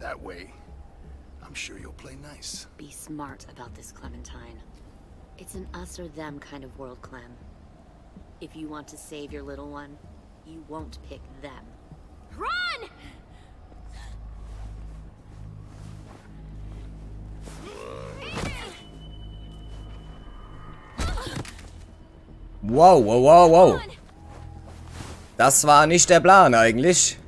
That way, I'm sure you'll play nice. Be smart about this, Clementine. It's an us or them kind of world, Clem. If you want to save your little one, you won't pick them. Run! Wow, wow, wow, wow. Das war nicht der Plan eigentlich.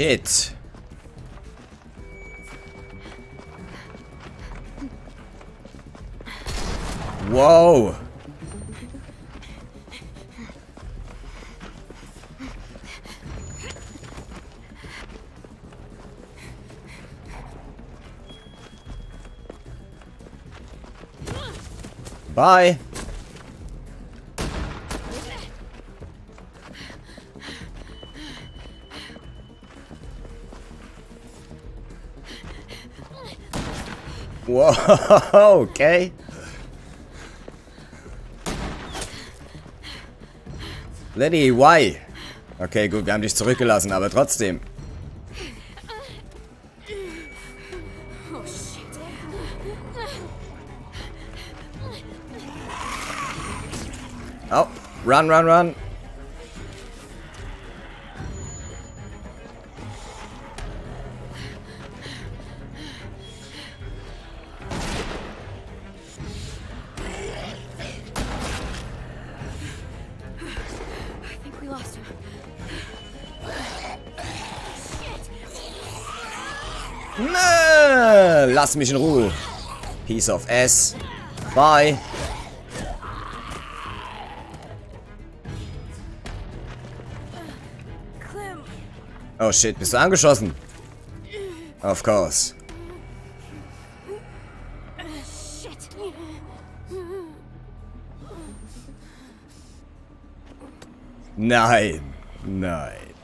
Shit. Whoa. Bye. Wow, okay. Lady, why? Okay, gut, wir haben dich zurückgelassen, aber trotzdem. Oh, run, run, run. Lost him. Nö, lass mich in Ruhe. Piece of S. Bye. Oh shit, bist du angeschossen? Of course. Nein. Nein.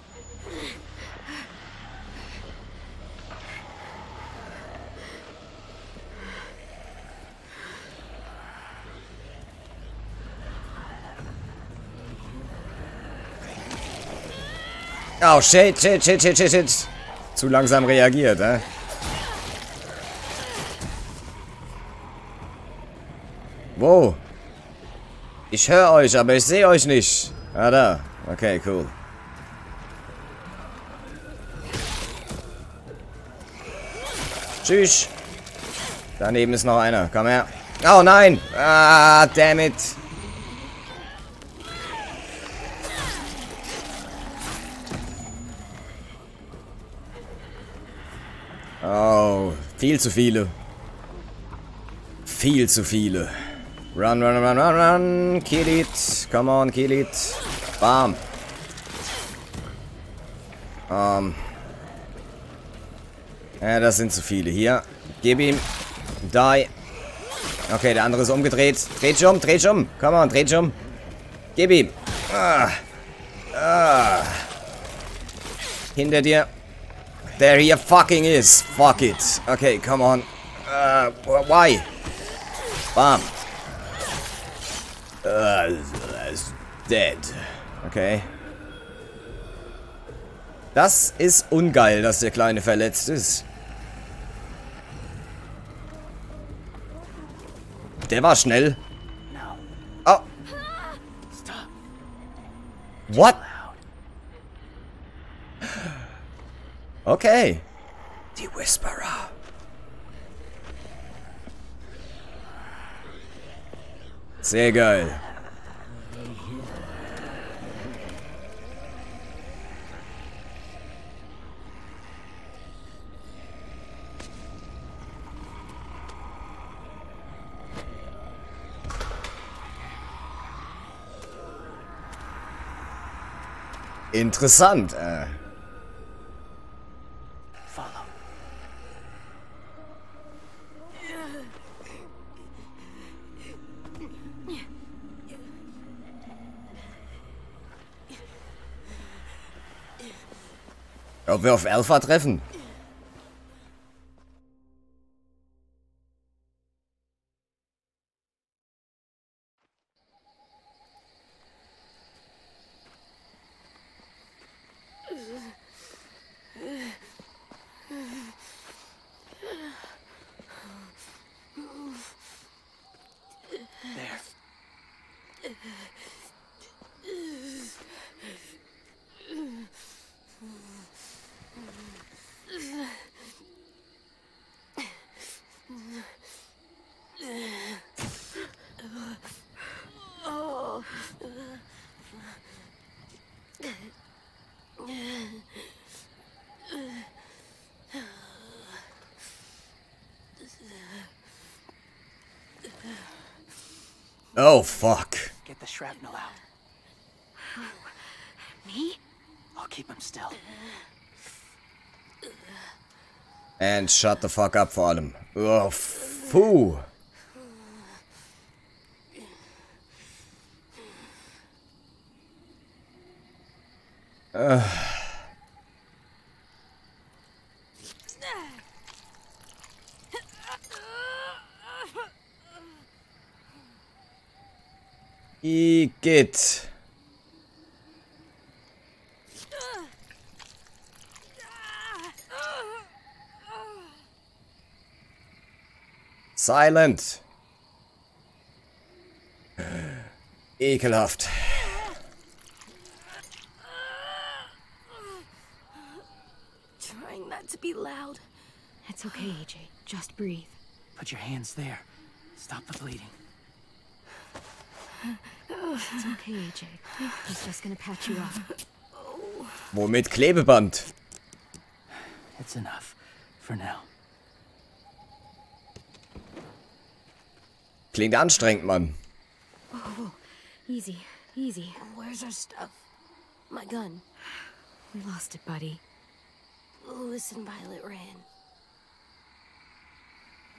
Oh shit, shit, shit, shit, shit, shit. Zu langsam reagiert, hä? Wo? Ich höre euch, aber ich sehe euch nicht. Ah, da. Okay, cool. Tschüss. Daneben ist noch einer. Komm her. Oh nein. Ah, damn it. Oh, viel zu viele. Viel zu viele. Run, run, run, run, run. Kill it. Come on, kill it. Bam. Ähm. Ja, das sind zu viele. Hier. Gib ihm. Die. Okay, der andere ist umgedreht. Dreht schon, dreht schon. Come on, dreht schon. Gib ihm. Ah. Ah. Hinter dir. There he fucking is. Fuck it. Okay, come on. Uh, why? Bam. Uh, dead. Okay. Das ist ungeil, dass der Kleine verletzt ist. Der war schnell. Oh. What? Okay. Die Whisperer. Sehr geil. Interessant. Äh. Ob wir auf Alpha treffen? Oh, fuck. Get the shrapnel out. Me? I'll keep him still. And shut the fuck up for Oh, foo. Puh. Igitt. Silent. Ekelhaft. Be loud. It's okay, AJ. Just breathe. Put your hands there. Stop the bleeding. It's okay, AJ. He's just gonna patch you up. Womit Klebeband? It's enough. For now. Klingt anstrengend, Mann. Oh, easy, easy. Where's our stuff? My gun. We lost it, buddy. Listen, Violet ran.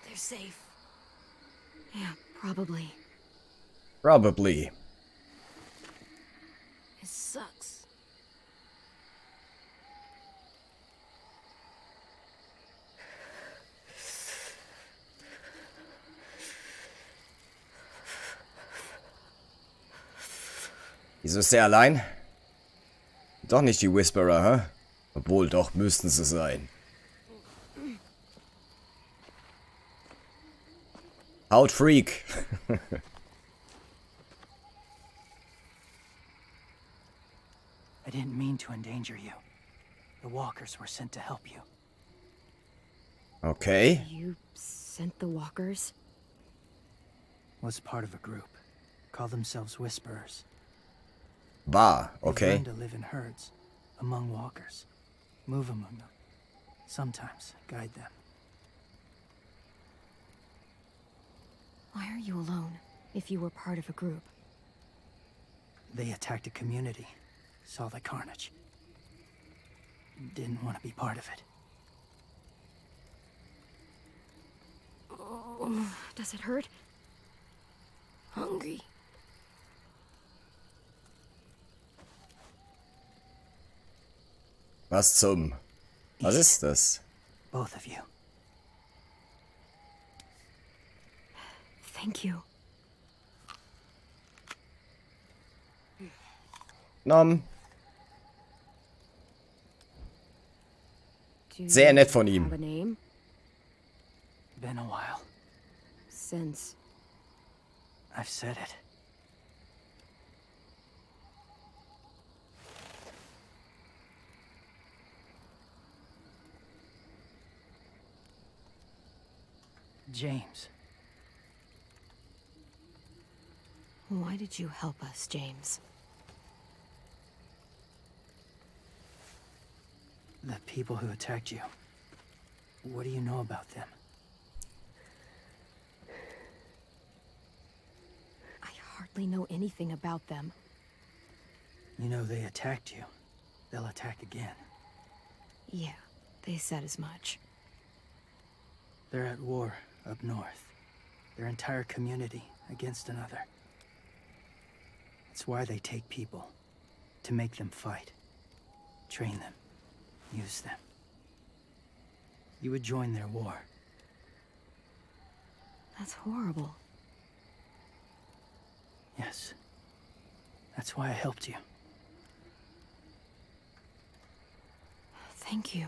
They're safe. Yeah, probably. Probably. It sucks. Wieso ist er allein? Doch nicht die Whisperer, hä? Obwohl, doch müssten sie sein. Hautfreak. I didn't mean to endanger you. The walkers were sent to help you. Okay. You sent the walkers? Was part of a group. Call themselves Whisperers. They've Okay. learned to live in herds, among walkers. Move among them. Sometimes guide them. Why are you alone, if you were part of a group? They attacked a community. Saw the carnage. Didn't want to be part of it. Oh, Does it hurt? Hungry. Was zum... Was ist das? Both of you. Thank you. Nom. Sehr nett von ihm. Been a while. Since I've said it. James, why did you help us, James? the people who attacked you. What do you know about them? I hardly know anything about them. You know they attacked you. They'll attack again. Yeah, they said as much. They're at war up north. Their entire community against another. It's why they take people. To make them fight. Train them. Use them. You would join their war. That's horrible. Yes. That's why I helped you. Thank you.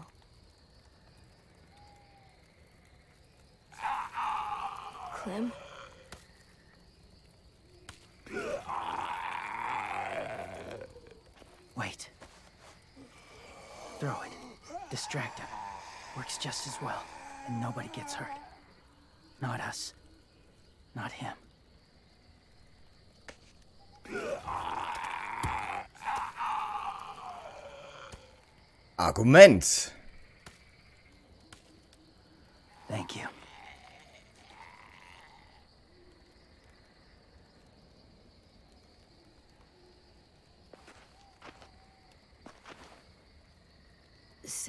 Clem? Wait. Throw it. Distract him. Works just as well, and nobody gets hurt. Not us. Not him. Argument. Thank you.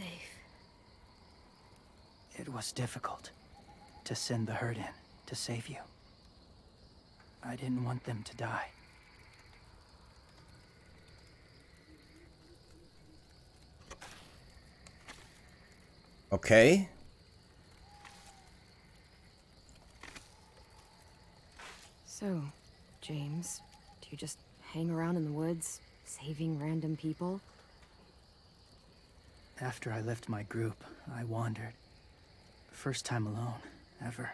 Safe. It was difficult to send the herd in to save you. I didn't want them to die. Okay. So, James, do you just hang around in the woods, saving random people? After I left my group, I wandered. First time alone, ever.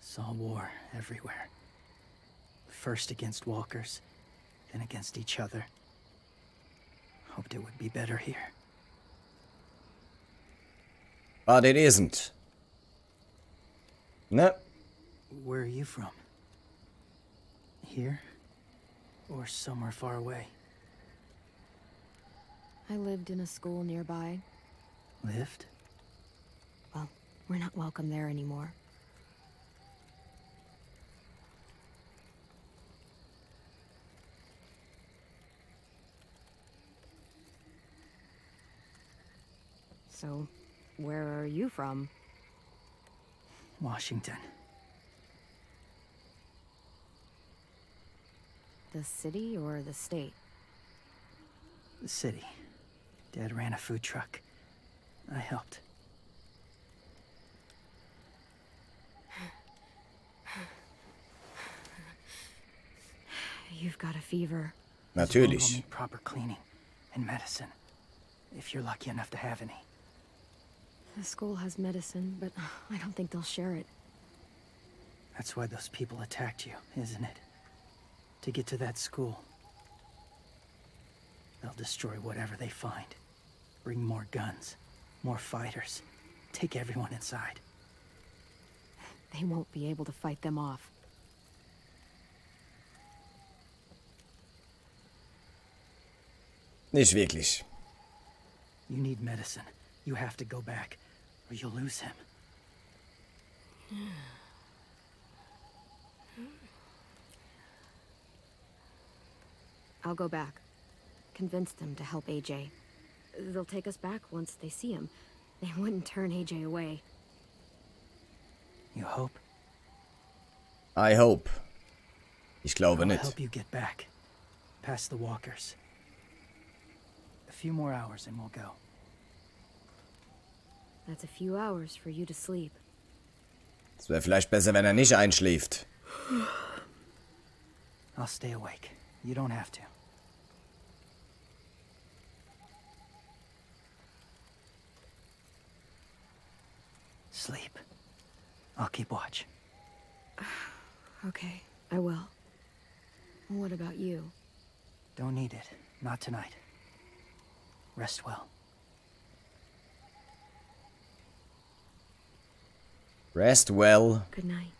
Saw war everywhere. First against walkers, then against each other. Hoped it would be better here. But it isn't. Ne? Where are you from? Here? Or somewhere far away? I lived in a school nearby. Lived? Well, we're not welcome there anymore. So, where are you from? Washington. The city or the state? The city. Dad ran a food truck. I helped. You've got a fever. This room will Natürlich. need proper cleaning and medicine. If you're lucky enough to have any. The school has medicine, but I don't think they'll share it. That's why those people attacked you, isn't it? To get to that school. They'll destroy whatever they find. Bring more guns, more fighters. Take everyone inside. They won't be able to fight them off. Nicht wirklich. You need medicine. You have to go back, or you'll lose him. I'll go back. Convince them to help AJ. They'll take us back once they see him. They wouldn't turn AJ away. You hope? I hope. Ich glaube I'll nicht. help you get back. Past the walkers. A few more hours and we'll go. That's a few hours for you to sleep. Es wäre vielleicht besser, wenn er nicht einschläft. I'll stay awake. You don't have to. Sleep. I'll keep watch. Okay, I will. What about you? Don't need it. Not tonight. Rest well. Rest well. Good night.